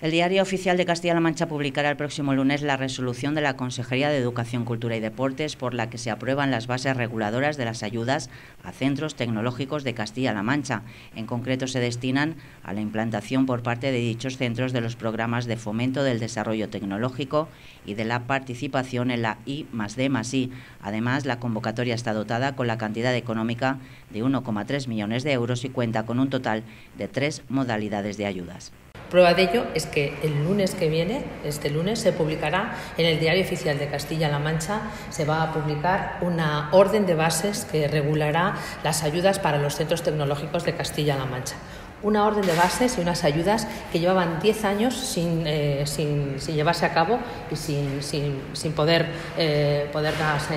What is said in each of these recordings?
El Diario Oficial de Castilla-La Mancha publicará el próximo lunes la resolución de la Consejería de Educación, Cultura y Deportes por la que se aprueban las bases reguladoras de las ayudas a centros tecnológicos de Castilla-La Mancha. En concreto, se destinan a la implantación por parte de dichos centros de los programas de fomento del desarrollo tecnológico y de la participación en la I D más I. Además, la convocatoria está dotada con la cantidad económica de 1,3 millones de euros y cuenta con un total de tres modalidades de ayudas. Prueba de ello es que el lunes que viene, este lunes, se publicará en el Diario Oficial de Castilla-La Mancha, se va a publicar una orden de bases que regulará las ayudas para los centros tecnológicos de Castilla-La Mancha. Una orden de bases y unas ayudas que llevaban 10 años sin, eh, sin, sin, llevarse a cabo y sin, sin poder eh, poderlas,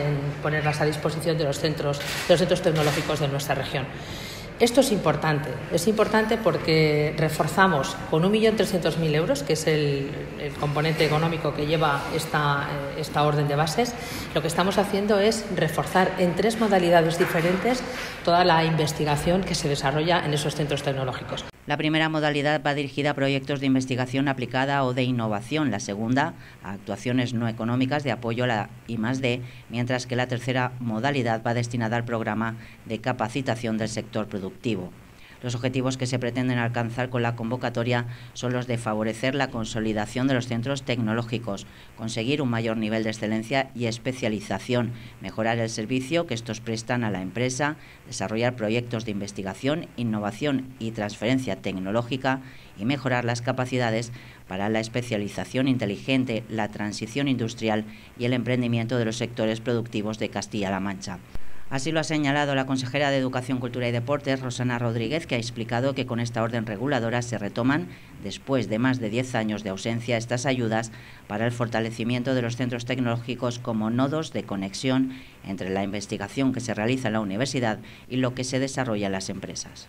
ponerlas a disposición de los centros, de los centros tecnológicos de nuestra región. Esto es importante, es importante porque reforzamos con 1.300.000 euros, que es el, componente económico que lleva esta, eh, esta orden de bases, lo que estamos haciendo es reforzar en tres modalidades diferentes toda la investigación que se desarrolla en esos centros tecnológicos. La primera modalidad va dirigida a proyectos de investigación aplicada o de innovación, la segunda a actuaciones no económicas de apoyo a la I+D, mientras que la tercera modalidad va destinada al programa de capacitación del sector productivo. Los objetivos que se pretenden alcanzar con la convocatoria son los de favorecer la consolidación de los centros tecnológicos, conseguir un mayor nivel de excelencia y especialización, mejorar el servicio que estos prestan a la empresa, desarrollar proyectos de investigación, innovación y transferencia tecnológica y mejorar las capacidades para la especialización inteligente, la transición industrial y el emprendimiento de los sectores productivos de Castilla-La Mancha. Así lo ha señalado la consejera de Educación, Cultura y Deportes, Rosana Rodríguez, que ha explicado que con esta orden reguladora se retoman, después de más de 10 años de ausencia, estas ayudas para el fortalecimiento de los centros tecnológicos como nodos de conexión entre la investigación que se realiza en la universidad y lo que se desarrolla en las empresas.